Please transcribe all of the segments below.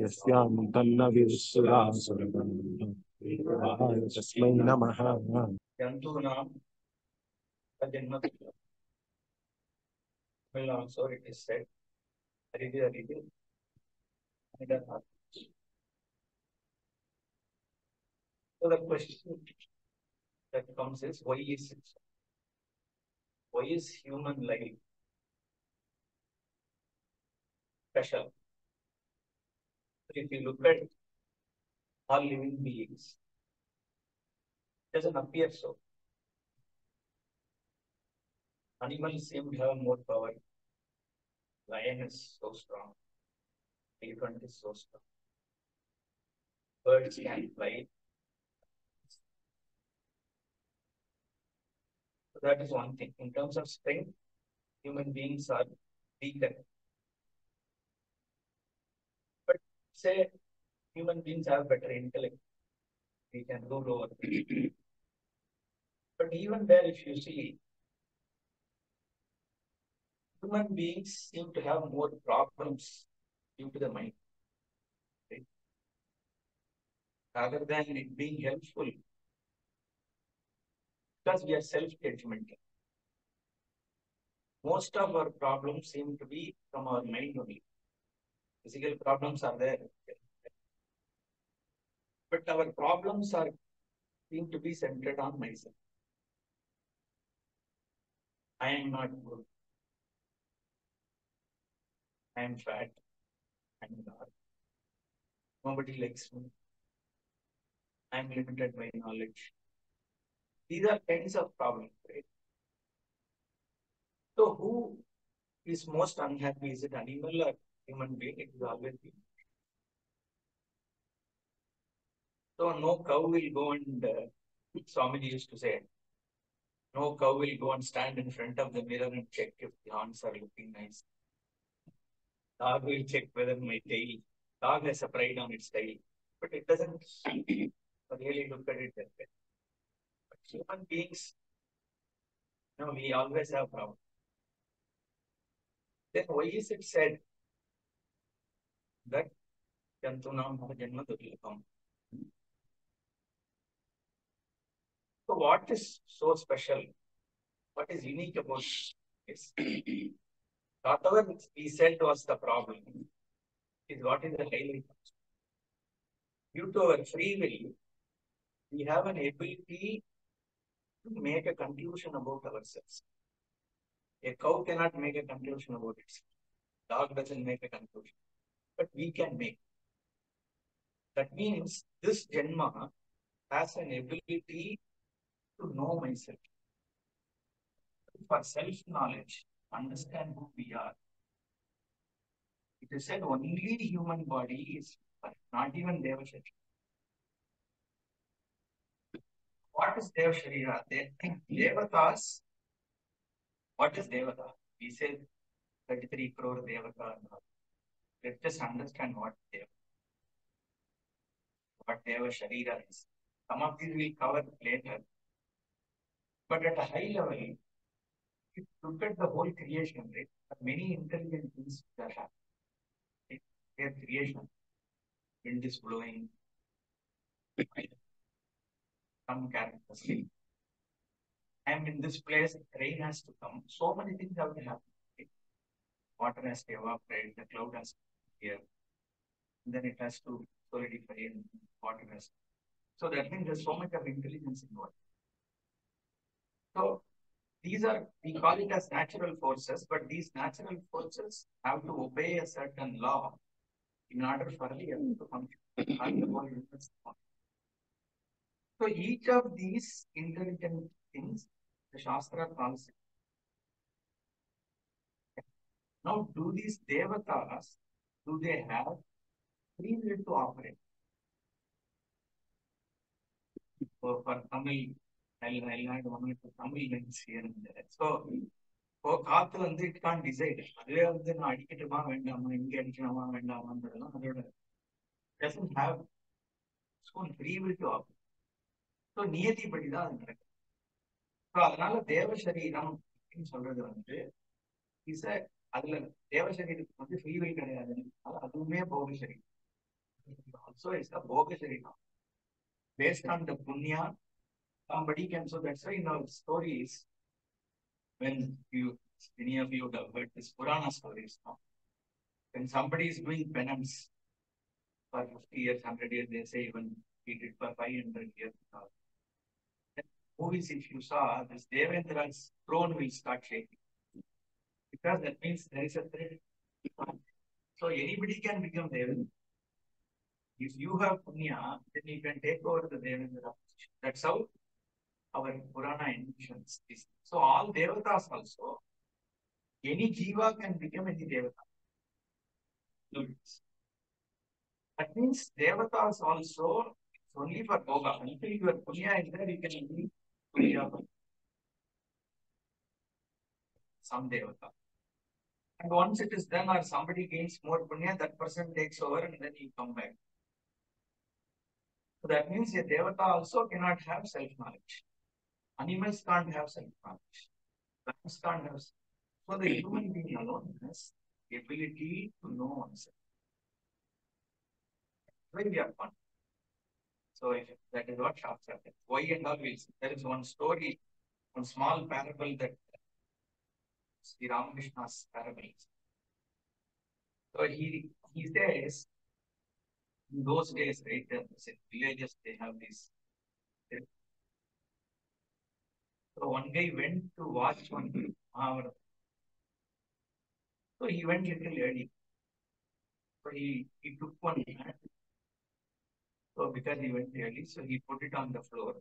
यस्यां तन्न विस्सुरासुरगणाः तस्मै नमः जन्तूनां जन्म will also it is said Aridi Aridi Nidaha. So the question that comes is why is it so? Why is human life special? If you look at all living beings, it doesn't appear so. Animals seem to have more power. Lion is so strong. Elephant is so strong. Birds can fly. So that is one thing. In terms of strength, human beings are weaker. But say human beings have better intellect. We can rule over. them. But even there, if you see, human beings seem to have more problems due to the mind. Right? Rather than it being helpful, because we are self-judgmental. Most of our problems seem to be from our mind only. Physical problems are there. But our problems are seem to be centered on myself. I am not good. I am fat. I am dark. Nobody likes me. I am limited by knowledge. These are kinds of problems, right? So who is most unhappy? Is it animal or human being? It is always human. So no cow will go and uh, Swamiji used to say, no cow will go and stand in front of the mirror and check if the horns are looking nice. Dog will check whether my tail, dog has a pride on its tail, but it doesn't really look at it that way. But human beings, you know, we always have problems. Then why is it said that Jantunam Janma Durlabham? So what is so special? What is unique about this? Whatever we said was the problem is what is the highlight. Due to our free will, we have an ability to make a conclusion about ourselves. A cow cannot make a conclusion about itself. Dog doesn't make a conclusion, but we can make. That means this Janma has an ability to know myself. For self-knowledge, understand who we are. It is said only human body is not even Deva Sharira. What is Deva Sharira? De- Devatas. What is Devata? We say 33 crore Devata. Let's just understand what Deva. What Deva Sharira is. Some of these we'll cover later. But at a high level, if you look at the whole creation, right, many intelligent things that happen. Right? Their creation, wind is blowing, some characteristic. I'm in this place, rain has to come. So many things have to happen. Right? Water has to evaporate, the cloud has to appear. Then it has to solidify and water has. So that means there's so much of intelligence involved. So these are, we call it as natural forces, but these natural forces have to obey a certain law in order for the earth to function. So each of these intelligent things, the Shastra calls it. Now, do these devatas, do they have free will to operate? So for Tamil, I'll, I'll add one or Tamil lines here and there. So, இப்போ காத்து வந்து it Khan decide அதுவே வந்து நான் அடிக்கட்டுமா வேண்டாமா இங்க அடிக்கணுமா வேண்டாமான்றதெல்லாம் அதோட doesn't have school free will to up so நியதிப்படி தான் அது நடக்கும் ஸோ அதனால தேவ சரீரம் அப்படின்னு சொல்றது வந்து இஸ் அ அதுல தேவ சரீரத்துக்கு வந்து ஃப்ரீ வில் கிடையாது அதுவுமே போக சரீரம் ஆல்சோ இஸ் அ போக சரீரம் based on the punya, somebody can. So that's why in our stories, when you, many of you would have heard this Purana stories now. When somebody is doing penance for 50 years, 100 years, they say even he did for 500 years. Then movies, if you saw, this Devendra's throne will start shaking. Because that means there is a threat. So anybody can become Devendra. If you have punya, then you can take over the Devendra position. That's how our Purana envisions this. So all devatas also, any jiva can become any devata. That means devatas also, it's only for yoga. Until your punya is there, you can be punya. Some devata. And once it is done or somebody gains more punya, that person takes over and then you come back. So that means a devata also cannot have self-knowledge. Animals can't have self-knowledge. Plants can't have. So the human being alone has the ability to know oneself. Why we fun. So if that is what Shastra says. Why and all will. There is one story, one small parable that Sri Ramakrishna's parables. So he he says in those days, right, in villages, they have this. So one guy went to watch one mm-hmm. Mahabharata. So he went little early. So he, he took one mat. So because he went early, so he put it on the floor.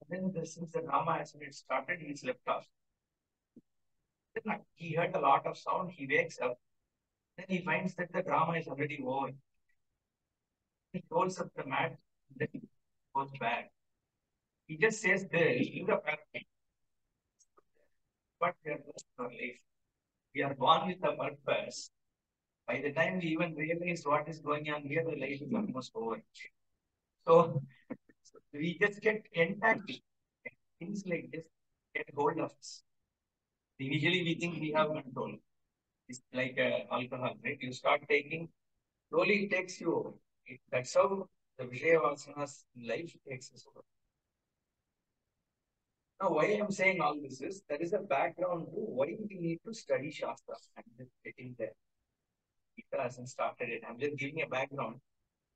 And then the, since the drama has been started, he slept off. He heard a lot of sound, he wakes up. Then he finds that the drama is already over he rolls up the mat, then he goes back. He just says this, you the parent. But we are for life. We are born with a purpose. By the time we even realize what is going on here, the life is almost over. So, so we just get entangled. Things like this get hold of us. Initially, we think we have control. It's like alcohol, right? You start taking, slowly it takes you over. It, that's how the Vijaya life takes us over. Now, why I'm saying all this is there is a background to why we need to study Shastra. I'm just getting there. Gita hasn't started it. I'm just giving a background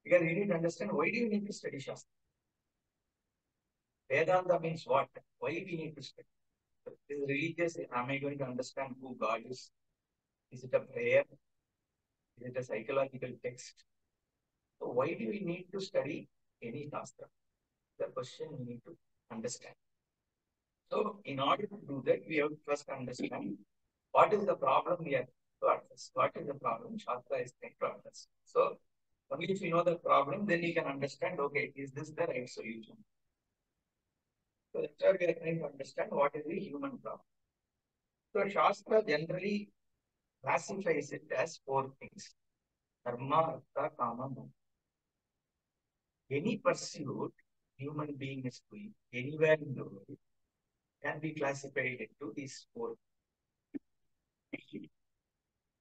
because you need to understand why do you need to study Shastra? Vedanta means what? Why we need to study? Is religious? Am I going to understand who God is? Is it a prayer? Is it a psychological text? So why do we need to study any Shastra? The question we need to understand. So in order to do that, we have to first understand what is the problem we are to address. What is the problem Shastra is trying to address. So only if you know the problem, then you can understand, okay, is this the right solution? So that's why we are trying to understand what is the human problem. So Shastra generally classifies it as four things. Dharma, Artha, Kama, Moksha any pursuit human being is doing anywhere in the world can be classified into these four.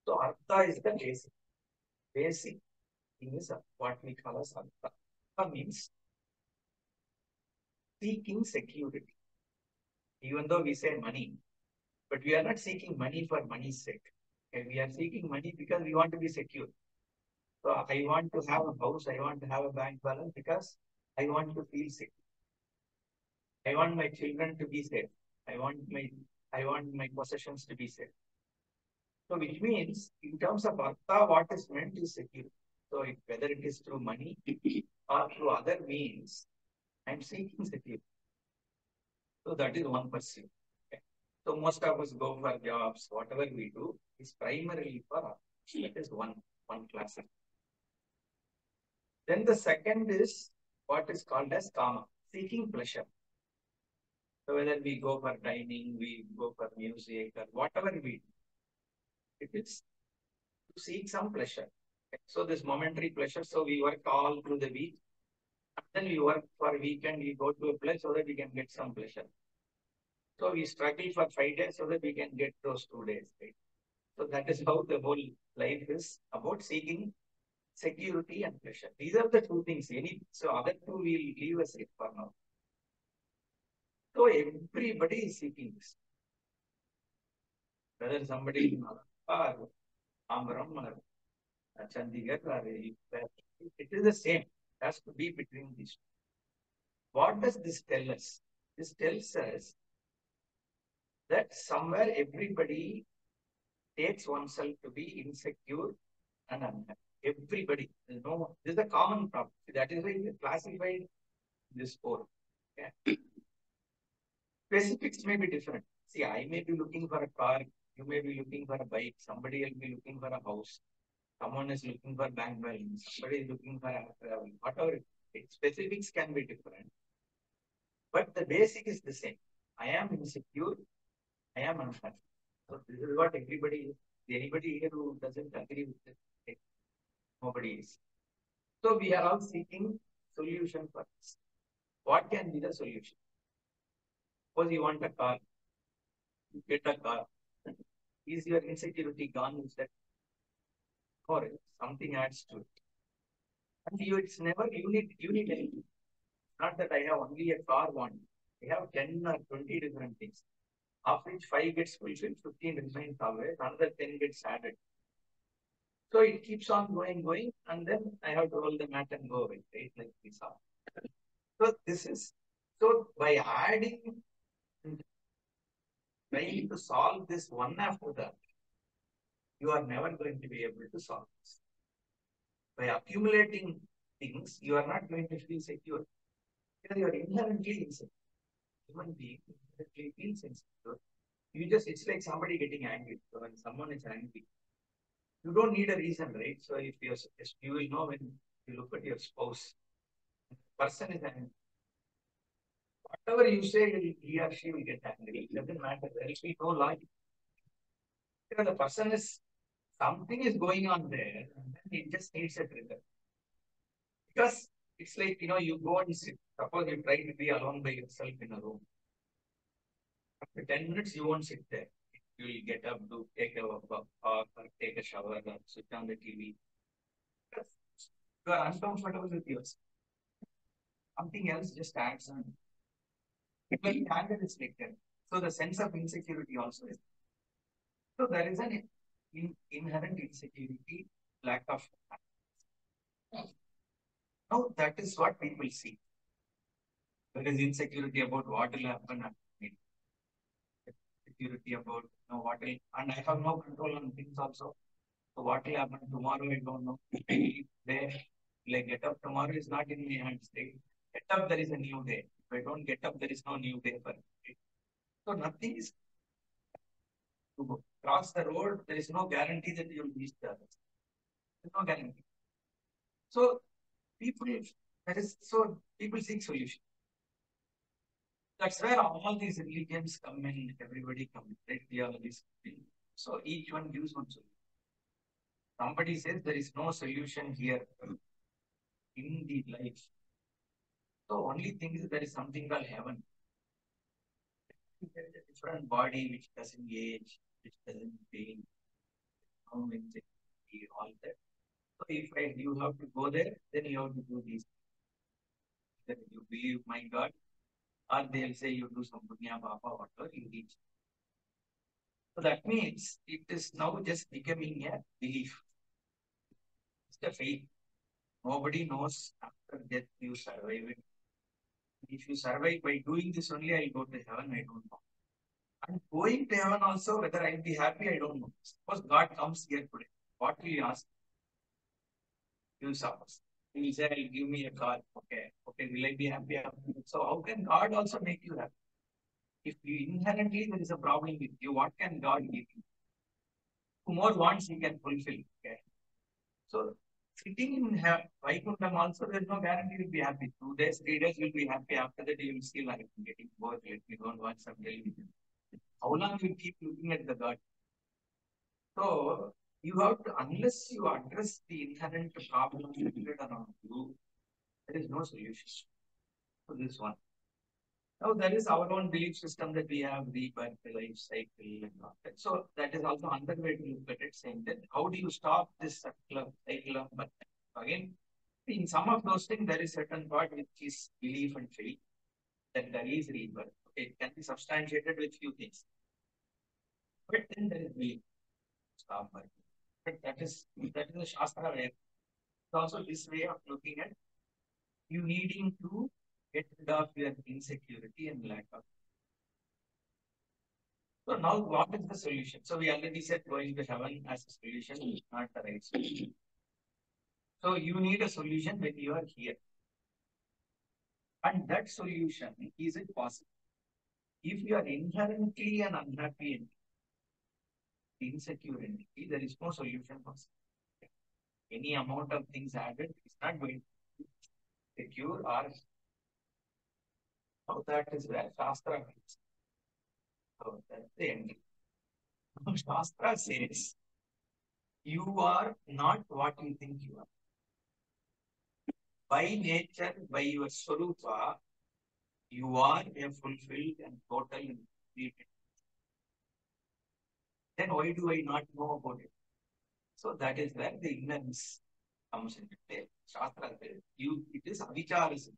So artha is the basic. Basic thing is what we call as artha. Artha means seeking security. Even though we say money, but we are not seeking money for money's sake. And we are seeking money because we want to be secure. So I want to have a house, I want to have a bank balance because I want to feel safe. I want my children to be safe. I want my I want my possessions to be safe. So which means in terms of artha, what is meant is security. So it, whether it is through money or through other means, I'm seeking security. So that is one pursuit. Okay. So most of us go for jobs, whatever we do is primarily for. That is one one class. Then the second is what is called as kama, seeking pleasure. So whether we go for dining, we go for music, or whatever we do, it is to seek some pleasure. Okay, So this momentary pleasure, so we work all through the week. Then we work for a weekend, we go to a place so that we can get some pleasure. So we struggle for five days so that we can get those two days, right? So that is how the whole life is about seeking security and pleasure. These are the two things. Any so other two will leave it for now. So everybody is seeking this. Whether somebody Malappa or Amram or Chandigarh or it is the same. It has to be between these two. What does this tell us? This tells us that somewhere everybody takes oneself to be insecure and unhappy. Everybody, there's no, this is a common problem. That is why we classified this four. Okay. Specifics may be different. See, I may be looking for a car, you may be looking for a bike, somebody will be looking for a house, someone is looking for bank balance, somebody is looking for travel, whatever. Specifics can be different. But the basic is the same. I am insecure, I am unhappy. So this is what everybody is. Anybody here who doesn't agree with this? Nobody is. So we are all seeking solution for this. What can be the solution? Suppose you want a car, you get a car. Is your insecurity gone? Is that or something adds to it? And you, it's never need anything. Not that I have only a car one. I have 10 or 20 different things. Of which 5 gets fulfilled, 15 remains always, another 10 gets added. So it keeps on going, going, and then I have to roll the mat and go away, right? Like saw. So this is so by adding trying to solve this one after that, you are never going to be able to solve this. By accumulating things, you are not going to feel secure. Because you are inherently insecure. Human being inherently feels insecure. You just, it's like somebody getting angry. So when someone is angry, you don't need a reason, right? So if you're, you will know when you look at your spouse, person is angry. Whatever you say, he or she will get angry. It doesn't matter. There will be no logic. Because the person is, something is going on there, and then it just needs a trigger. Because it's like, you know, you go and sit. Suppose you try to be alone by yourself in a room. After 10 minutes, you won't sit there. You will get up, do take a bath or take a shower or switch on the TV. Because you are uncomfortable with yourself. Something else just adds on. But anger is like. So the sense of insecurity also is. So there is an in, inherent insecurity, lack of. Now that is what people see. There is insecurity about what will happen me. Insecurity about you know, what will, and I have no control on things also. So what will happen tomorrow, I don't know. There, like get up tomorrow is not in my hands. They get up, there is a new day. If I don't get up, there is no new day for me. So nothing is to go. Cross the road. There is no guarantee that you will reach the other. There's no guarantee. So people, that is so people seek solution. That's where all these religions come in. Everybody comes, right? Theologies. So each one gives one solution. Somebody says there is no solution here in the life. So only thing is there is something called heaven. There is a different body which doesn't age, pain, no insecurity, all that. So if I, you have to go there, then you have to do these. Then you believe my God, or they'll say you do some punya papa, whatever you reach. So that means it is now just becoming a belief. It's a faith. Nobody knows after death you survive it. If you survive by doing this only, I'll go to heaven, I don't know. And going to heaven also, whether I'll be happy, I don't know. Suppose God comes here today, what will you ask? You suppose. He will say, give me a car. Okay, okay, will I be happy? So how can God also make you happy? If you inherently there is a problem with you, what can God give you? Who more wants, he can fulfill. Okay. So sitting in ha- Vaikuntham also, there's no guarantee you'll be happy. Two days, three days, you'll be happy. After that, you will still like getting bored. Let me go and watch some television. How long you keep looking at the God? So you have to, unless you address the inherent problem related around you, there is no solution to this one. Now there is our own belief system that we have rebirth, life cycle, and all that. So that is also another way to look at it, saying that how do you stop this of cycle of birth? Again, in some of those things, there is certain part which is belief and faith that there is rebirth. Okay, it can be substantiated with few things. But then there is birth. But that is that is a Shastra way. It's also this way of looking at you needing to get rid of your insecurity and lack of. So now what is the solution? So we already said going to heaven as a solution is not the right solution. So you need a solution when you are here. And that solution, is it possible? If you are inherently an unhappy entity, insecure entity, there is no solution possible. Any amount of things added is not going to secure or so that is where Shastra comes. So that's the end. Shastra says, you are not what you think you are. By nature, by your Swarupa, you are a fulfilled and total and. Then why do I not know about it? So that is where the ignorance comes into play. Shastra you, it is avicharism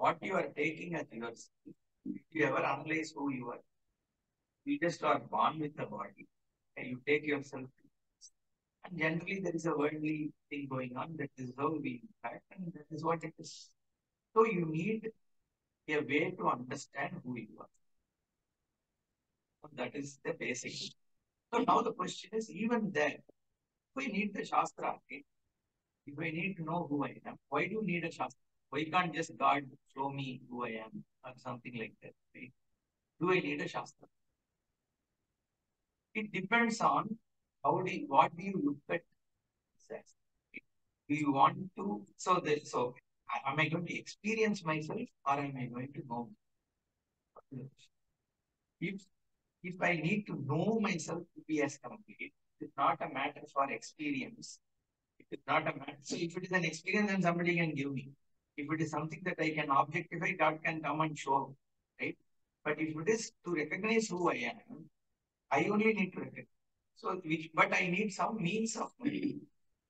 what you are taking as yours, if you ever analyze who you are, you just are born with the body and you take yourself. Generally, there is a worldly thing going on that is how we impact, and that is what it is. So, you need a way to understand who you are. So that is the basic. So, now the question is even there, we need the Shastra. If I need to know who I am, why do you need a Shastra? Why can't just God show me who I am or something like that? Right? Do I need a Shastra? It depends on how do you, what do you look at this as? Do you want to so that so am I going to experience myself or am I going to know? If if I need to know myself to be as complete, it's not a matter for experience. It's not a matter. So if it is an experience, then somebody can give me. If it is something that I can objectify, God can come and show, right? But if it is to recognize who I am, I only need to recognize. So, which, but I need some means of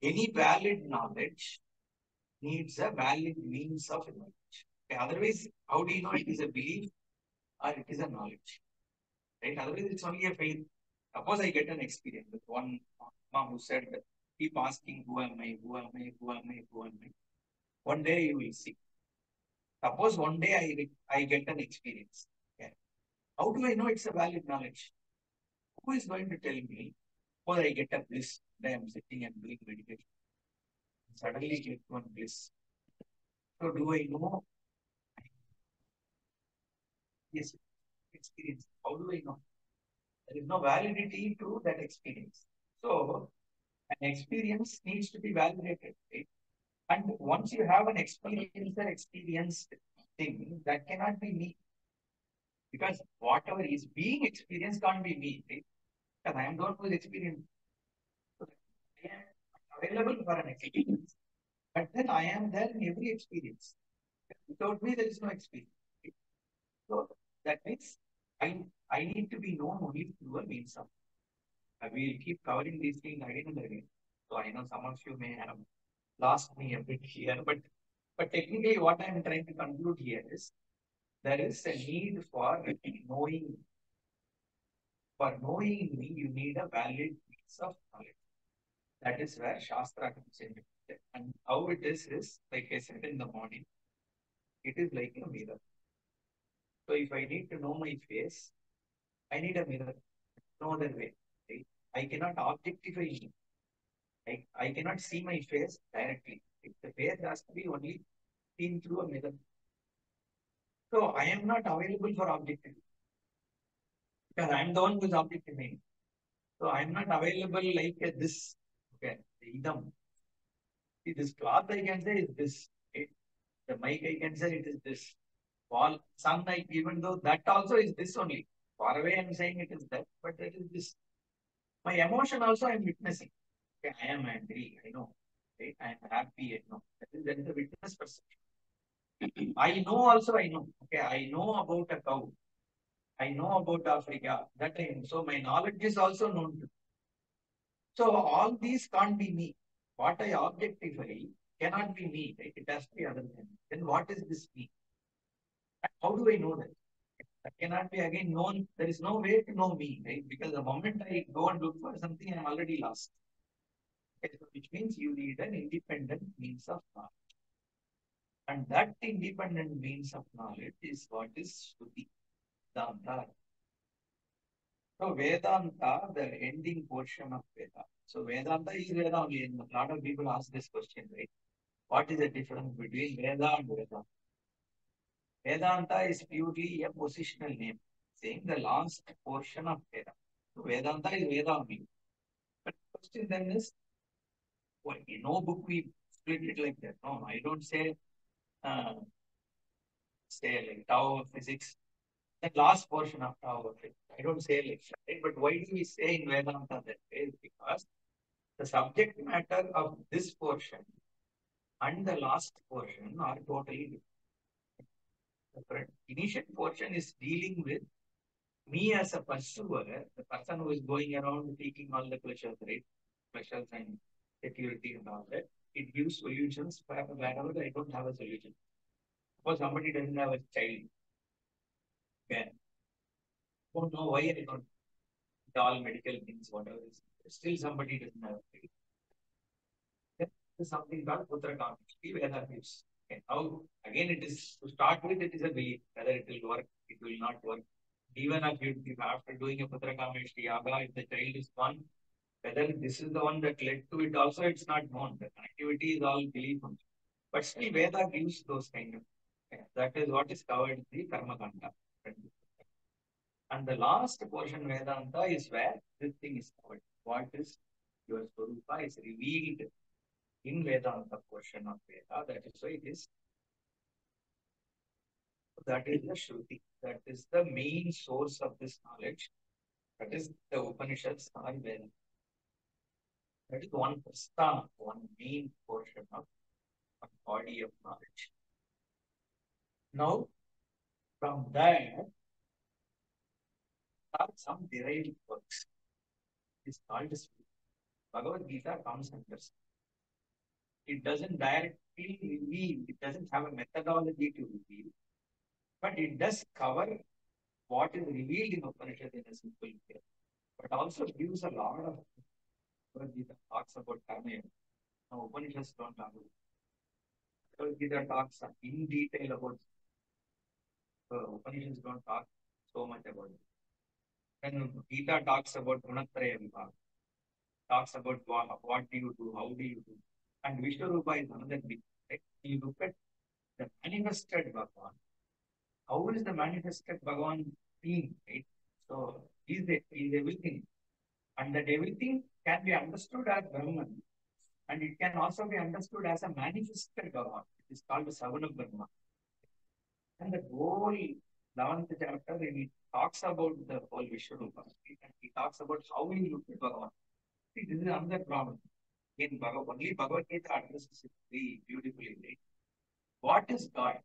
any valid knowledge needs a valid means of knowledge. Okay, otherwise, how do you know it is a belief or it is a knowledge? Right? Otherwise, it's only a faith. Suppose I get an experience with one mom who said, keep asking, who am I, who am I, who am I, who am I? One day you will see. Suppose one day I, I get an experience. How do I know it's a valid knowledge? Who is going to tell me? Or I get a bliss. I am sitting and doing meditation. Suddenly get one bliss. So do I know? Yes, experience. How do I know? There is no validity to that experience. So an experience needs to be validated. Right? And once you have an experience or experienced thing, that cannot be me. Because whatever is being experienced can't be me. Right? Because I am the one who is I am available for an experience. But then I am there in every experience. Without me, there is no experience. Right? So that means I, I need to be known only through a means of. I will keep covering these things again and again. So I know some of you may have lost me a bit here, but but technically what I'm trying to conclude here is there is a need for knowing. For knowing me, you need a valid piece of knowledge. That is where Shastra comes in. And how it is is, like I said in the morning, it is like a mirror. So if I need to know my face, I need a mirror. No other way. Right? I cannot objectify me. I, I cannot see my face directly. The face has to be only seen through a mirror. So I am not available for objectivity. Because I am the one who is objectifying. So I am not available like this. Okay, the idam. See, this cloth I can say is this. Okay? The mic I can say it is this. Wall, sun, I, even though that also is this only. Far away I'm saying it is that, but it is this. My emotion also I'm witnessing. Okay, I am angry, I know. Okay, I am happy, I know. That is, that is the witness perception. I know also, I know. Okay, I know about a cow. I know about Africa. That I know. So my knowledge is also known to. So all these can't be me. What I objectify cannot be me, right? It has to be other than me. Then what is this me? How do I know that? That cannot be again known. There is no way to know me, right? Because the moment I go and look for something, I'm already lost. Okay, so which means you need an independent means of knowledge. And that independent means of knowledge is what is Shruti, Vedanta. So Vedanta, the ending portion of Veda. So Vedanta is Veda only. A lot of people ask this question, right? What is the difference between Veda and Vedanta? Vedanta is purely a positional name, saying the last portion of Veda. So Vedanta is Veda only. But the question then is, well, no book we split it like that. No, I don't say, uh, say like Tao of physics, the last portion of Tao of physics. I don't say that. Right? But why do we say in Vedanta that way? Because the subject matter of this portion and the last portion are totally different. The initial portion is dealing with me as a pursuer, the person who is going around seeking all the pleasures, right? Pleasures and security and all that. It gives solutions wherever, I don't have a solution. Suppose somebody doesn't have a child. Okay. Don't know why I don't all medical things, whatever is still somebody doesn't have a child. There's something called Putra Kamishti, Veda gives. Okay. Now, again, it is to start with, it is a belief whether it will work, it will not work. Even if, you, if after doing a Putra Kamishti Yaga, if the child is born, whether this is the one that led to it, also it's not known. The connectivity is all belief. But still, Veda gives those kind of. Okay. That is what is covered in the Karma Kanda. And the last portion Vedanta is where this thing is covered. What is your Swarupa is revealed in Vedanta portion of Veda. That is why it is. That is the Shruti. That is the main source of this knowledge. That is the Upanishads are Veda. That is one prasthana, one main portion of one body of knowledge. Now, from there, are some derived works. It's called Bhagavad Gita comes under it doesn't directly reveal, it doesn't have a methodology to reveal, but it does cover what is revealed in Upanishad in a simple way, but also gives a lot of Bhagavad Gita talks about karma. Now, Upanishads don't talk about Bhagavad Gita talks in detail about uh, Upanishads don't talk so much about it. When Gita talks about Gunatraya Vibhaga, talks about what, what do you do, how do you do, and Vishwarupa is another big. Right? You look at the manifested Bhagavan. How is the manifested Bhagavan being? Right? So is it is everything, and that everything can be understood as Brahman, and it can also be understood as a manifested Bhagavan. It is called the Saguna Brahma. And the whole 11th chapter, when he talks about the whole Vishwarupa, and he talks about how you look at Bhagavan. See, this is another problem in Bhagavad, only Bhagavad Gita addresses it very beautifully. Right? What is God?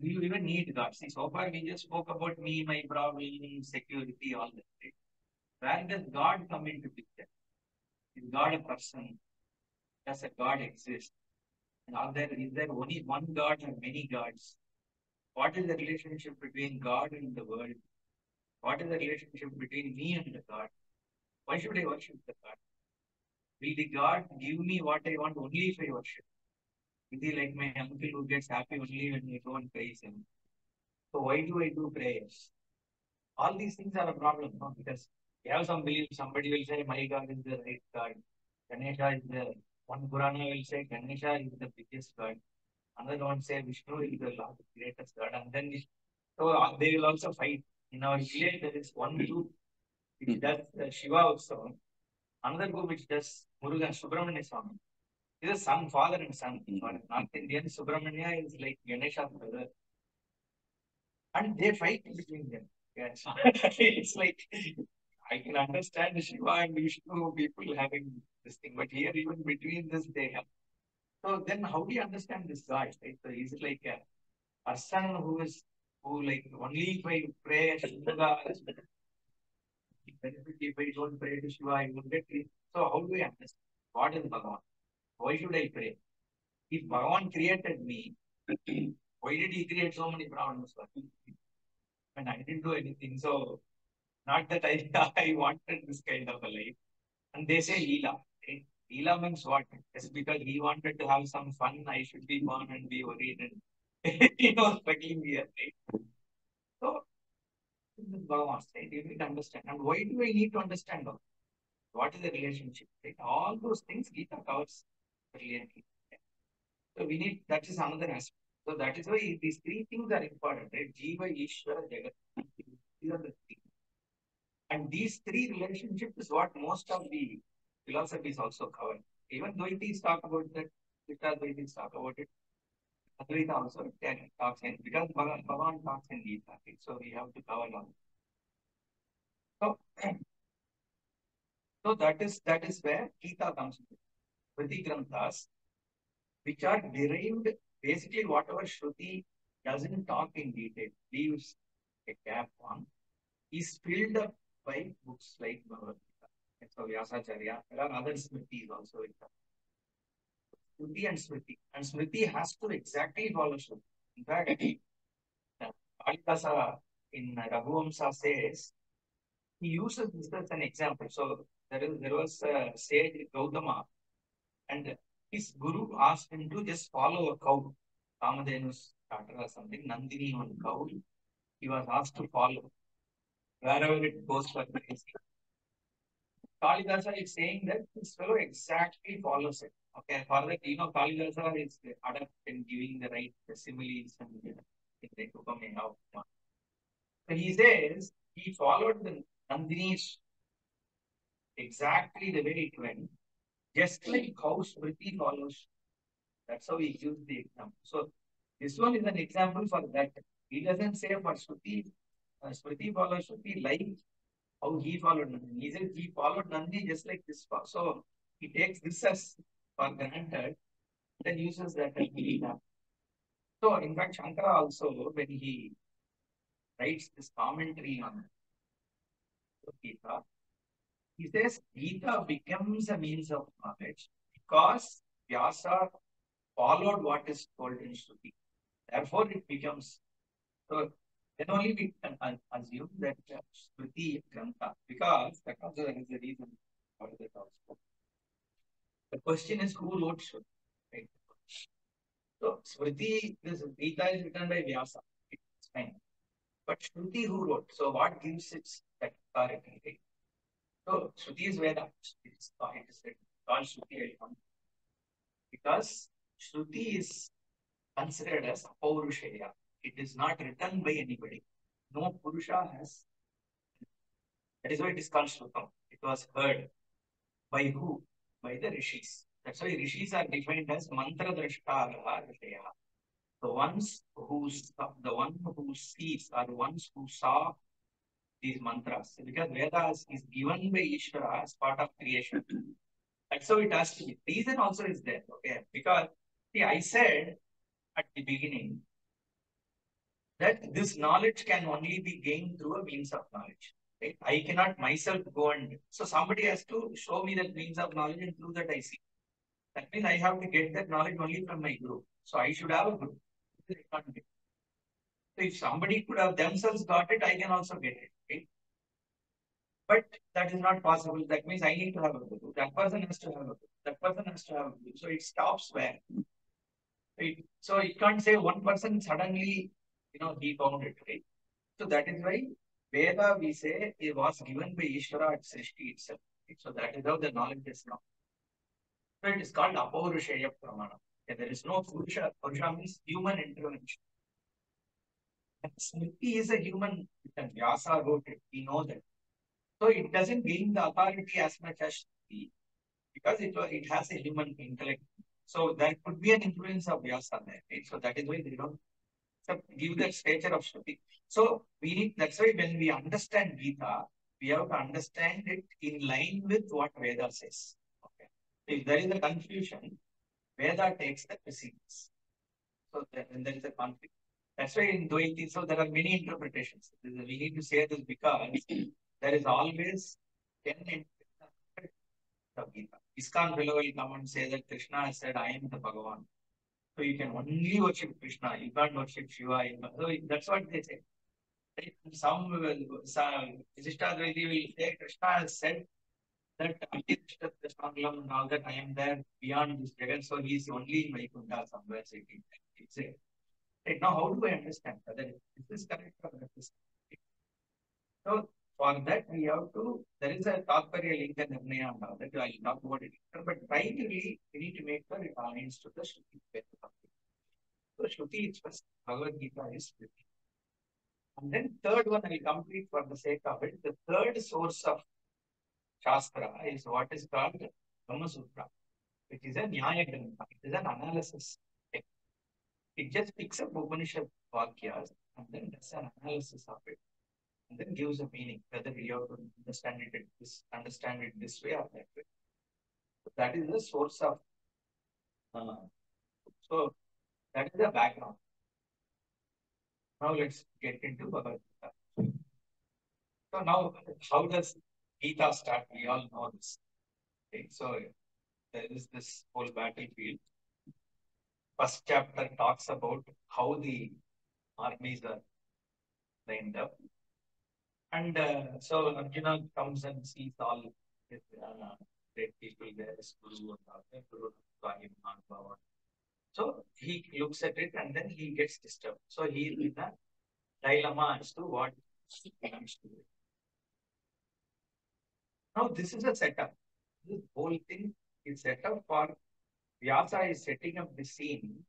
Do you even need God? See, so far we just spoke about me, my problem, security, all that. Right? Where does God come into picture? Is God a person? Does a God exist? And are there is there only one God or many gods? What is the relationship between God and the world? What is the relationship between me and the God? Why should I worship the God? Will the God give me what I want only if I worship? Is he like my uncle who gets happy only when I go and praise him? So why do I do prayers? All these things are a problem, no? Because you have some belief, somebody will say, my God is the right God. Ganesha is the one Purana will say Ganesha is the biggest God. Another one will say Vishnu is the Lord, greatest God. And then so uh, they will also fight. In our village, there is one group which hmm. does the Shiva also. Another group which does Murugan Subramanya Swami. He's a son, father and son. Hmm. For North Indian, Subramania is like Ganesha's brother. And they fight between them. Yes. it's like I can understand Shiva and Vishnu people having this thing, but here even between this they have. So then how do you understand this guy? Right? So he's like a person who is who like only I pray Shiva, benefit if I don't pray to Shiva, I will get it. So how do I understand? What is Bhagavan? Why should I pray? If Bhagavan created me, why did he create so many problems for me? And I didn't do anything. So not that I I wanted this kind of a life. And they say Leela. Right? Leela means what? Just because he wanted to have some fun, I should be born and be worried and you know struggling here. Right? So this is Bhagavan, right? You need to understand. And why do I need to understand all? What is the relationship? Right? All those things Gita covers brilliantly. So we need that is another aspect. So that is why these three things are important, right? Jiva, Ishvara, Jagat. These are the three. And these three relationships is what most of the philosophies also cover. Even Dvaitis talk about that, Dvaitis talk about it. Advaita also talks in because Bhagavan, Bhagavan talks in Gita. Right? So we have to cover all. So, so that is that is where Gita comes in. Smriti Granthas, which are derived basically whatever Shruti doesn't talk in detail, leaves a gap on, is filled up by books like Bhagavad Gita. So Vyasacharya, there are other Smritis also. Shruti and Smriti. And Smriti has to exactly follow Shruti. In fact, Kalidasa in Raghuvamsa says, he uses this as an example. So there, is, there was a sage Gautama and his guru asked him to just follow a cow, Kamadhenu's daughter or something, Nandini on cow. He was asked to follow wherever it goes for grazing. Kalidasa is saying that this fellow exactly follows it. Okay, for that, you know, Kalidasa is adept in giving the right similes and the Upamaya. So he says he followed the Nandini's exactly the way it went just like how Smriti follows. That's how he gives the example. So this one is an example for that. He doesn't say for Smriti, Smriti follows Smriti like how he followed Nandi. He says he followed Nandi just like this. So he takes this as for granted, then uses that as Gita. So in fact, Shankara also, when he writes this commentary on Gita, he says Gita becomes a means of knowledge because Vyasa followed what is told in Shruti. Therefore, it becomes so. Then only we can assume that Shruti Grantha because that also is the reason for that also. The question is who wrote Shruti? Right? So Smriti, this Gita is written by Vyasa. It's fine. But Shruti who wrote? So what gives it that authority? Right? So Shruti is Veda. It is called Shruti because Shruti is considered as Paurusheya. It is not written by anybody. No Purusha has. That is why it is called Shrutam. It was heard by who? By the Rishis. That's why Rishis are defined as Mantra Drashtaraha Rishaya. The ones who the one who sees are the ones who saw these mantras because Vedas is given by Ishvara as part of creation. That's how it has to be. Reason also is there, okay? Because see, I said at the beginning that this knowledge can only be gained through a means of knowledge. Right? I cannot myself go and so somebody has to show me that means of knowledge and through that I see. That means I have to get that knowledge only from my guru. So I should have a guru. So if somebody could have themselves got it, I can also get it. Right? But that is not possible. That means I need to have a guru. That person has to have a guru. That person has to have a guru. So it stops where? Right? So you can't say one person suddenly, you know, he found it, right? So that is why Veda, we say, it was given by Ishvara at Srishti itself. Right? So that is how the knowledge is come. So it is called Apaurusheya Pramana. Okay, there is no Purusha. Purusha means human intervention. And Smriti is a human, and Vyasa wrote it. We know that. So it doesn't gain the authority as much as Smriti because it, it has a human intellect. So there could be an influence of Vyasa there, right? So that is why they don't give that stature of Shruti. So we need, that's why when we understand Gita, we have to understand it in line with what Veda says. Okay. If there is a confusion, Veda takes the precedence. So then there is a conflict. That's why in Dvaiti, so there are many interpretations. We need to say this because there is always 10 interpretations of Gita. ISKCON fellow will come and say that Krishna has said, I am the Bhagavan. So you can only worship Krishna, you can't worship Shiva. So that's what they say. Some will, some Vishishtadvaiti will say Krishna has said that Krishna and all that I am there beyond this Jagan, so he is only in Vaikuntha somewhere sitting. It's a, right now, how do I understand this is correct or not? So for that we have to, there is a Tatparya Linga Nirnaya all that, I will talk about it later, but primarily we need to make it aligns to the Shruti. So Shruti is first, Bhagavad Gita is Shruti. And then third one I will complete for the sake of it. The third source of Shastra is what is called Brahma Sutra, which is a Nyaya Grantha. It is an analysis. It just picks up Upanishad Vakyas and then does an analysis of it. And then gives a meaning, whether you have to understand it this understand it this way or that way. So that is the source of uh, so that is the background. Now let's get into Bhagavad Gita. So now, how does Gita start? We all know this. Okay, so there is this whole battlefield. First chapter talks about how the armies are lined up. And uh, so Arjuna comes and sees all his uh, great people there, his Guru and all. So he looks at it and then he gets disturbed. So he is in a dilemma as to what he wants to do. Now this is a setup. This whole thing is set up for Vyasa is setting up the scene.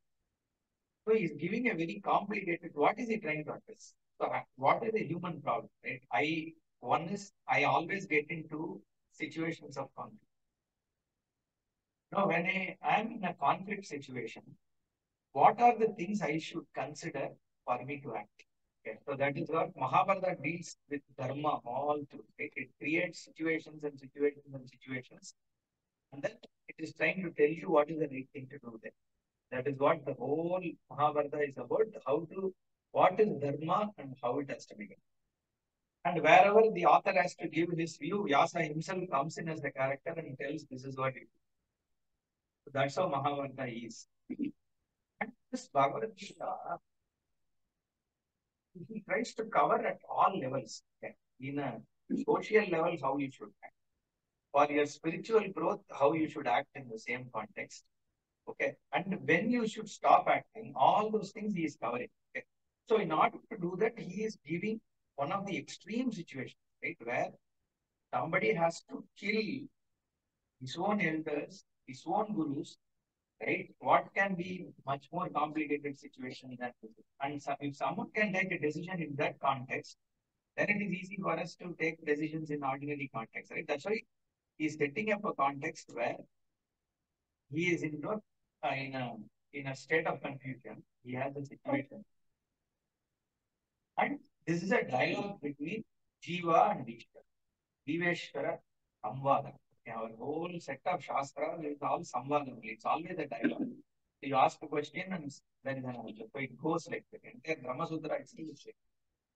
So he's giving a very complicated, what is he trying to address? So what is the human problem, right? I, one is, I always get into situations of conflict. Now, when I am in a conflict situation, what are the things I should consider for me to act? Okay, so that is what Mahabharata deals with dharma all through. Right? It creates situations and situations and situations. And then it is trying to tell you what is the right thing to do there. That is what the whole Mahabharata is about, how to, what is dharma and how it has to be done. And wherever the author has to give his view, Vyasa himself comes in as the character and tells this is what it is. So that's how Mahabharata is. And this Bhagavad Gita, he tries to cover at all levels. Okay? In a social level, how you should act. For your spiritual growth, how you should act in the same context. Okay. And when you should stop acting, all those things he is covering. Okay. So in order to do that, he is giving one of the extreme situations, right? Where somebody has to kill his own elders, his own gurus, right? What can be much more complicated situation than this? And so if someone can take a decision in that context, then it is easy for us to take decisions in ordinary context, right? That's why he's setting up a context where he is in, not, uh, in, a, in a state of confusion. He has a situation. And this is a dialogue between Jiva and Ishvara. Jiveshwara Samvada. Our whole set of Shastra is all Samvada. It's always a dialogue. You ask a question and there is an answer. So it goes like that. Entire Brahma Sutra itself is like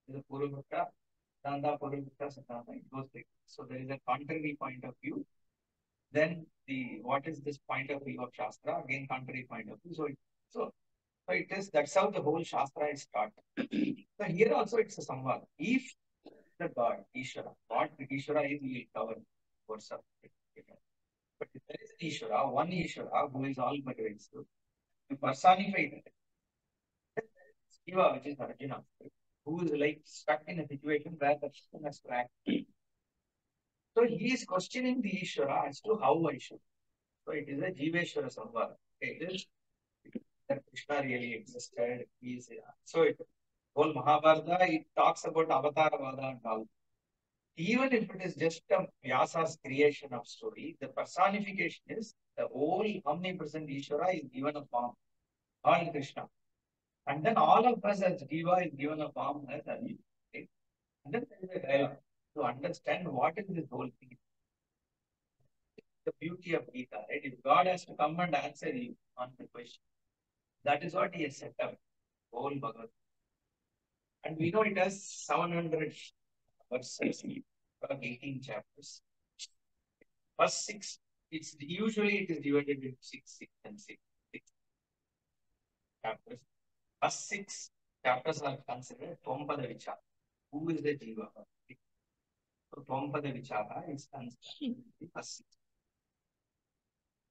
this is Purvata, Danda, Purvata, Siddhanta. It goes like that. So there is a contrary point of view. Then the what is this point of view of Shastra? Again, contrary point of view. So so so it is that's how the whole Shastra is taught. so here also it's a samvada. If the God, Ishvara, what Ishvara is, we cover what's up. But if there is an Ishvara, one Ishvara who is all pervasive, to personify that. Jiva, which is Arjuna, who is like stuck in a situation where the person has act. So he is questioning the Ishvara as to how I should. So it is a Jiveshwara Samvada. Okay, it is that Krishna really existed. He is, so it, whole Mahabharata, it talks about Avatarvada and all. even if it is just a Vyasa's creation of story, the personification is the whole omnipresent Ishvara is given a form, all Krishna. And then all of us as Jiva is given a form as Arjuna. Okay? And then there is a dialogue to understand what is this whole thing. The beauty of Gita, right? If God has to come and answer you on the question, that is what he has set up, whole Bhagavad. And we know it has 700 verses, about 18 chapters. First six, it's usually it is divided into six, six, and six, six chapters. First six chapters are considered Tvampada Vichara. Who is the Jiva? So Tvampada Vichara is considered hmm. the first six.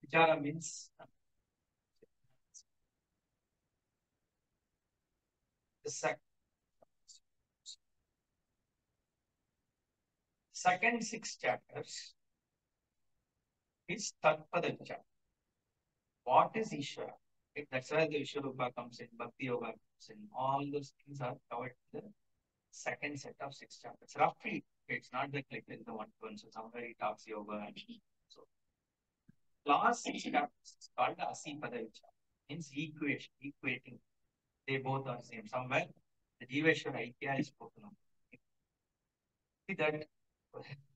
Vichara means the second. Second six chapters is Tatpada Vichara. What is Ishvara? Right? That's where the Vishwarupa comes in, Bhakti Yoga comes in. All those things are covered in the second set of six chapters. Roughly, it's not that like in the one one, so somewhere he talks yoga and so. Last six chapters is called Asipada Vichara. Means equation, equating. They both are same. Somewhere the Jiveshwar Aikya is spoken of. See that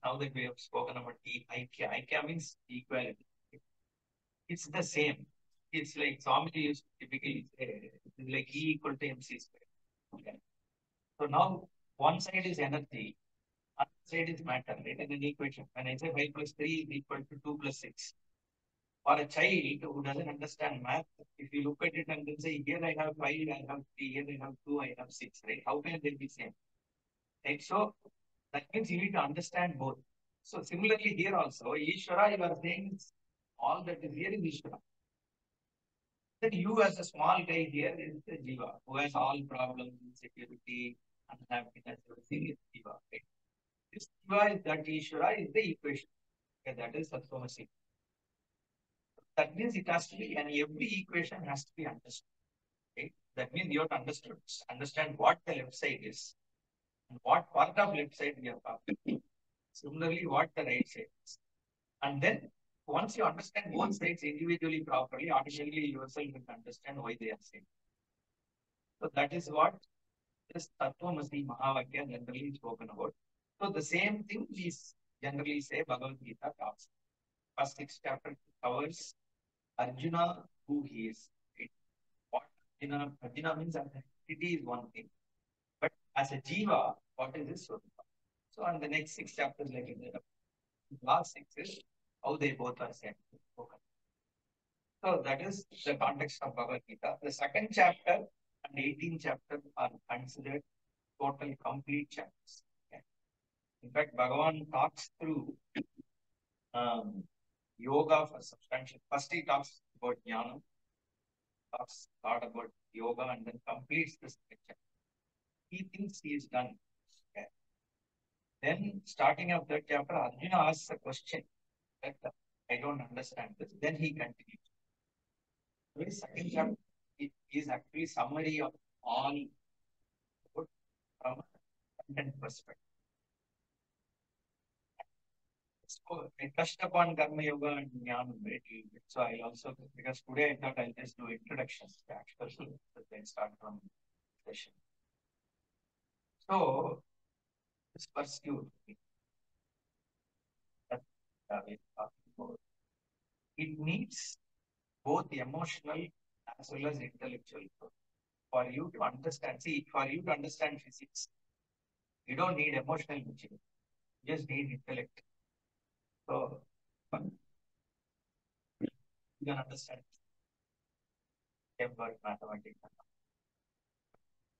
now that we have spoken about the Aikya, Aikya means equality. It's the same. It's like Swamiji used to typically say, like E equal to MC square. Okay. So now one side is energy, other side is matter, right? In an equation. When I say 5 plus 3 is equal to 2 plus 6. For a child who doesn't understand math, if you look at it and then say, here I have 5, I have 3, here I have 2, I have 6, right? How can they be same? Right? So that means you need to understand both. So similarly here also, Ishvara, you are saying all that is here is Ishvara. Then you as a small guy here is the Jiva, who has all problems, insecurity, unhappiness, everything is Jiva. Right? This Jiva is that Ishvara is the equation. Okay, that is Tattvamasi. That means it has to be, and every equation has to be understood. Okay? That means you have to understand, understand what the left side is and what part of left side we are talking. Similarly, what the right side is. And then once you understand both sides individually properly, automatically yourself will understand why they are same. So that is what this Tattvamasi Mahavakya generally is spoken about. So the same thing we generally say Bhagavad Gita talks. First six chapter covers Arjuna, who he is. What Arjuna, Arjuna means identity is one thing. But as a jiva, what is his swarupa? So on the next six chapters, like in the last six is how they both are same. So that is the context of Bhagavad Gita. The second chapter and 18th chapter are considered total complete chapters. Okay. In fact, Bhagavan talks through um, yoga for substantial. First, he talks about jnana, talks about yoga, and then completes this picture. He thinks he is done. Okay. Then, starting of that chapter, Arjuna asks a question that uh, I don't understand this. Then he continues. The second chapter is actually summary of all from a content perspective. So I touched upon Karma Yoga and Jnana very. So I'll also, because today I thought I'll just do introductions to actual, then start from session. So about, it needs both emotional as well as intellectual. For you to understand, see, for you to understand physics, you don't need emotional maturity. You just need intellect. So, you can understand temper, mathematics.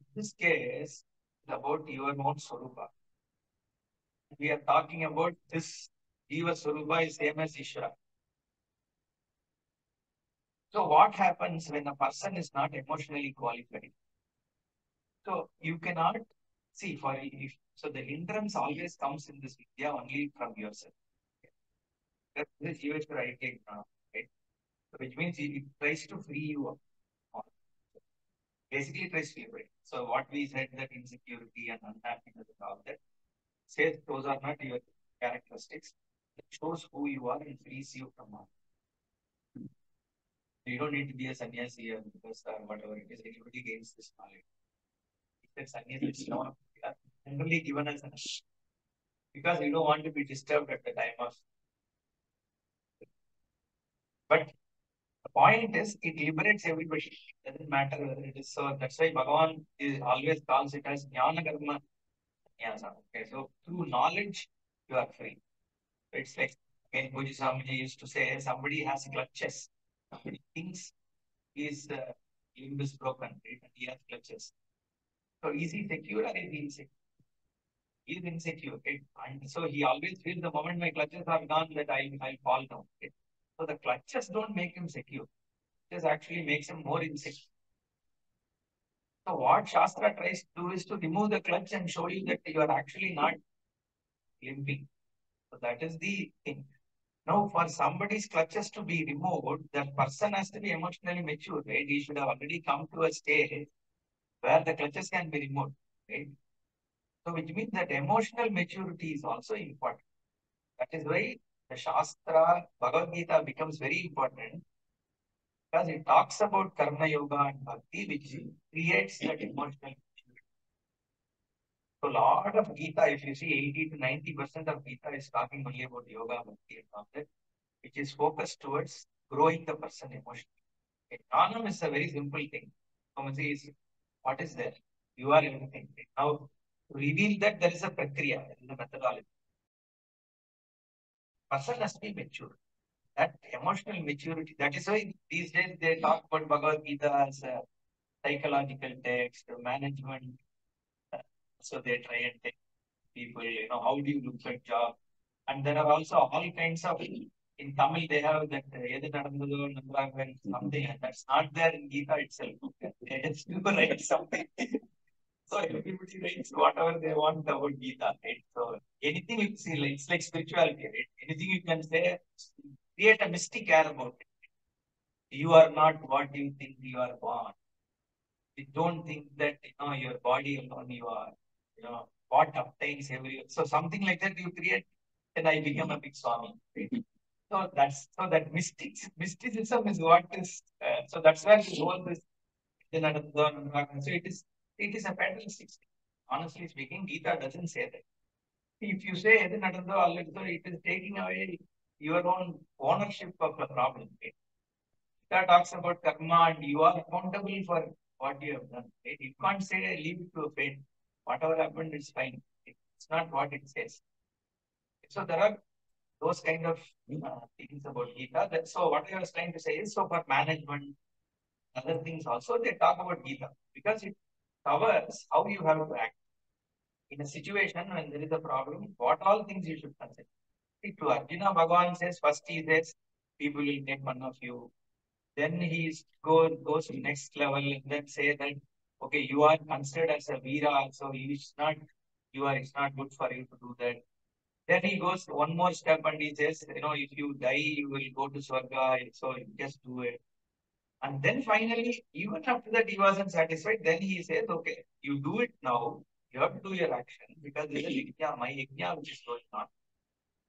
In this case, about your own Swarupa. We are talking about this Jiva Swarupa is same as Ishvara. So what happens when a person is not emotionally qualified? So you cannot see for if so the hindrance always comes in this Vidya only from yourself. That's Jiveshwara uh, I take now, right? So which means it tries to free you up. Basically it tries to free liberate. So what we said that insecurity and unhappiness and all that. says those are not your characteristics. It shows who you are and frees you from all. You don't need to be a sannyasi or because or whatever it is. Anybody gains this knowledge. If that sannyasi is mm-hmm. not generally given as an because you don't want to be disturbed at the time of. But the point is, it liberates everybody. It doesn't matter whether it is so. That's why Bhagavan is always calls it as jnana karma sannyasa. Okay, so through knowledge, you are free. It's like again, Puji used to say, somebody has clutches. Somebody thinks his uh, limb is broken, right? And he has clutches. So is he secure or is he insecure? He is insecure, right? And so he always feels the moment my clutches are gone that I'll, I'll fall down. Right? So the clutches don't make him secure. It actually makes him more insecure. So what Shastra tries to do is to remove the clutch and show you that you are actually not limping. So that is the thing. Now, for somebody's clutches to be removed, that person has to be emotionally mature, right? He should have already come to a stage where the clutches can be removed, right? So, which means that emotional maturity is also important. That is why the Shastra, Bhagavad Gita becomes very important because it talks about Karma Yoga and Bhakti, which creates that emotional. So, lot of Gita, if you see 80 to 90 percent of Gita is talking only about yoga, bhakti, and all that, which is focused towards growing the person emotionally. Jnanam is a very simple thing. Someone says, what is there? You are everything. Now, reveal that there is a prakriya, there is a methodology. Person has to be mature. That emotional maturity, that is why these days they talk about Bhagavad Gita as a psychological text, management so they try and take people, you know, how do you look at job? And there are also all kinds of, in Tamil, they have that something, and that's not there in Gita itself. They just do write something. So everybody writes whatever they want about Gita, right? So anything you see, like, it's like spirituality, right? Anything you can say, create a mystic air about it. You are not what you think you are born. You don't think that, you know, your body alone you are you know, what obtains every so something like that you create, and I become a big Swami. So that's so that mystics mysticism is what is uh, so that's where the whole this so it is it is a fatalistic. Honestly speaking, Gita doesn't say that. If you say it is taking away your own ownership of the problem. Right? Gita talks about karma and you are accountable for what you have done. Right? You can't say leave it to fate whatever happened is fine. It's not what it says. So there are those kind of uh, things about Gita. That, so what I was trying to say is, so for management, other things also, they talk about Gita because it covers how you have to act. In a situation when there is a problem, what all things you should consider. See, to Arjuna, Bhagavan says, first he says, people will make fun of you. Then he go, goes to next level and then say that okay, you are considered as a Veera, so it's not, you are, it's not good for you to do that. Then he goes one more step and he says, you know, if you die, you will go to Swarga, so just do it. And then finally, even after that, he wasn't satisfied. Then he says, okay, you do it now, you have to do your action because this is yajna, my yajna which is going on.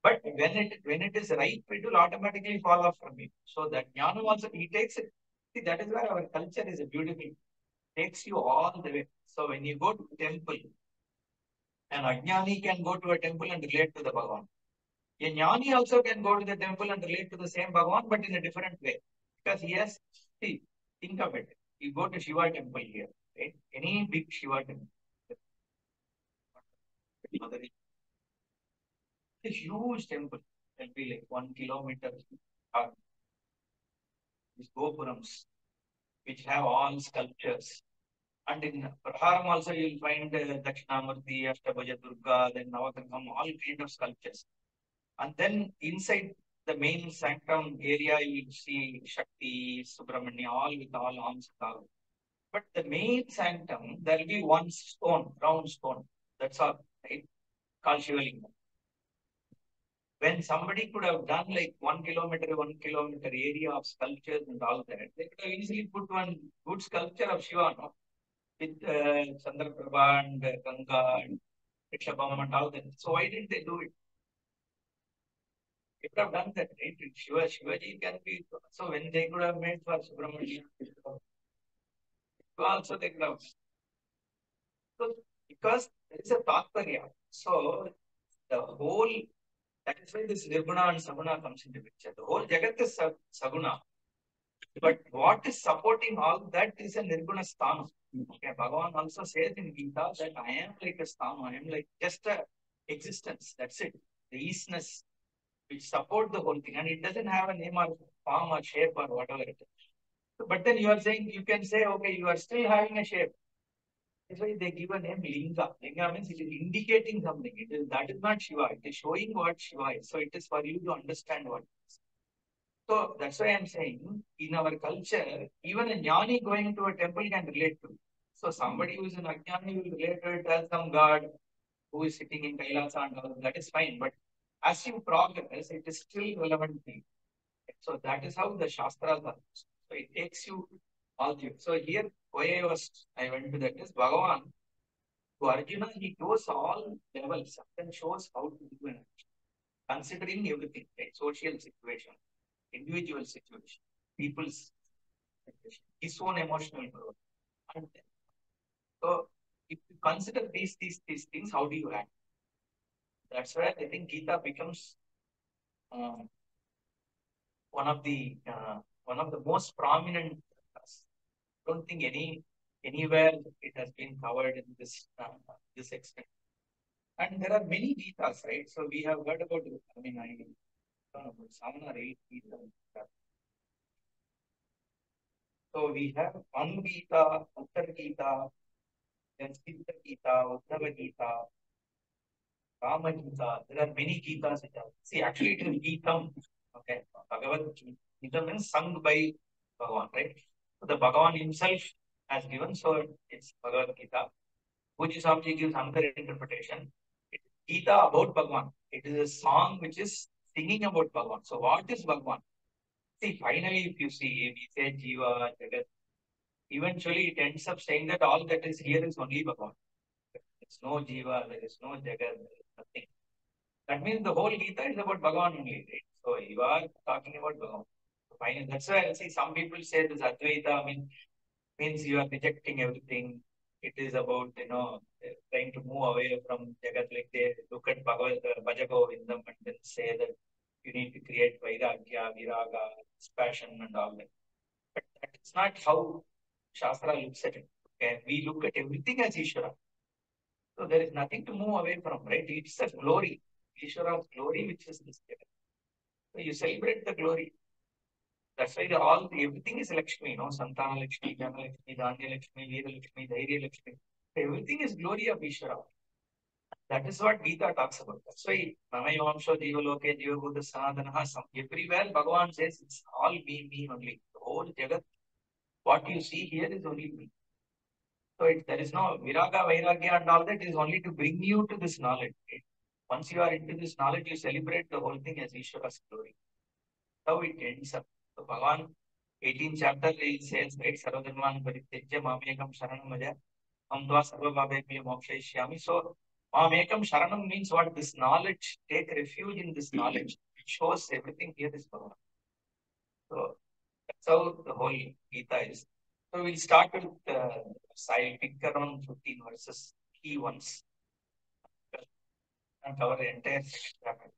But when it when it is right, it will automatically fall off from you. So that jnana also, he takes it. See, that is where our culture is a beautiful takes you all the way. So when you go to temple, an Ajnani can go to a temple and relate to the Bhagavan. A Jnani also can go to the temple and relate to the same Bhagavan, but in a different way. Because he has, see, think of it. You go to Shiva temple here, right? Any big Shiva temple. A huge temple. It'll be like one kilometer. These Gopurams, which have all sculptures. And in Prakaram also you'll find uh, Dakshinamurti, Ashtabhuja Durga, then Navagraham, all kind of sculptures. And then inside the main sanctum area, you'll see Shakti, Subramanya, all with all arms. But the main sanctum, there'll be one stone, round stone. That's all, right? Called when somebody could have done like one kilometer, one kilometer area of sculptures and all that, they could have easily put one good sculpture of Shiva, no? With uh, Chandraprabha and Ganga and Rishabham and all that. So why didn't they do it? They could have done that, right? Shiva, Shivaji can be, so when they could have made for Subramania, also they could have. So, because there is a tatparya. So, the whole, that is why this Nirguna and Saguna comes into picture. The whole Jagat is Saguna. But what is supporting all that is a Nirguna Sthana. Okay, Bhagavan also says in Gita that I am like a Sthana, I am like just a existence. That's it. The eastness which support the whole thing. And it doesn't have a name or form or shape or whatever it is. But then you are saying, you can say, okay, you are still having a shape. That's why they give a name Linga. Linga means it is indicating something. It is that is not Shiva. It is showing what Shiva is. So it is for you to understand what it is. So that's why I'm saying in our culture, even a jnani going to a temple can relate to. So somebody who is an ajnani will relate to it as some god who is sitting in Kailasa and all that is fine. But as you progress, it is still relevant. So that is how the Shastras are. So it takes you all through. So here, why I was, I went to that is Bhagavan. To Arjuna, he goes all levels and shows how to do an action. Considering everything, right? Social situation, individual situation, people's situation, his own emotional growth. And so if you consider these, these, these things, how do you act? That's where I think Gita becomes um, one of the uh, one of the most prominent. I don't think any anywhere it has been covered in this uh, this extent. And there are many Gitas, right? So we have heard about. I mean, I don't know about seven or eight Gitas. So we have Anu Gita, Uttar Gita, then Siddha Gita, Uddhava Gita, Rama Gita. There are many Gitas. See, actually, it is Gitam. Okay, Bhagavad Gita means sung by Bhagavan, right? So the Bhagavan himself has given, so it's Bhagavad Gita. Puji Swamiji gives another interpretation. It's Gita about Bhagavan. It is a song which is singing about Bhagavan. So what is Bhagavan? See, finally, if you see, we say Jiva, Jagat, eventually it ends up saying that all that is here is only Bhagavan. There is no Jiva, there is no Jagat, there is nothing. That means the whole Gita is about Bhagavan only, right? So you are talking about Bhagavan. So finally, that's why I see some people say this Advaita I mean, means you are rejecting everything. It is about, you know, trying to move away from Jagat, like they look at Bhagavad, Bhajagovindam and then say that you need to create Vairagya, Viraga, passion and all that. But that is not how Shastra looks at it. Okay? We look at everything as Ishvara. So there is nothing to move away from, right? It's a glory. Ishvara's glory, which is Jagat. So you celebrate the glory. That's why all everything is Lakshmi, you know, Santana Lakshmi, Jana Lakshmi, Dhanya Lakshmi, Veera Lakshmi, Dhairya Lakshmi. Everything is glory of Ishvara. That is what Gita talks about. That's why Namayamsho Jivaloke Jivabuddha Sanadana, some everywhere Bhagavan says it's all me, me only. The whole Jagat, what you see here is only me. So it, there is no Viraga, Vairagya and all that is only to bring you to this knowledge. Right? Once you are into this knowledge, you celebrate the whole thing as Ishvara's glory. How it ends up. So Bhagavan, 18th chapter, it says, right, Sarvadharman Paritejya Mamekam Sharanam Maja, Amdva Sarva Bhabebhya Mokshayishyami. So Mamekam Sharanam means what? This knowledge, take refuge in this knowledge. It shows everything here is Bhagavan. So that's how the whole Gita is. So we'll start with uh, I'll pick around 15 verses, key ones. And cover the entire chapter.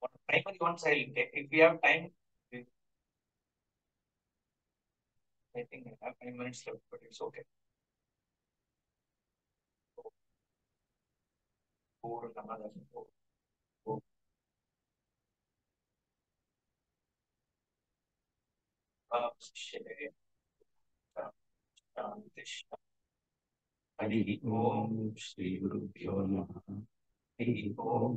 One primary ones I'll take. If we have time. I think I have five minutes left, but it's okay. Four, another four. Four. Uh, shit. Hari ओम श्री गुरुभ्यो नमः हरि ओम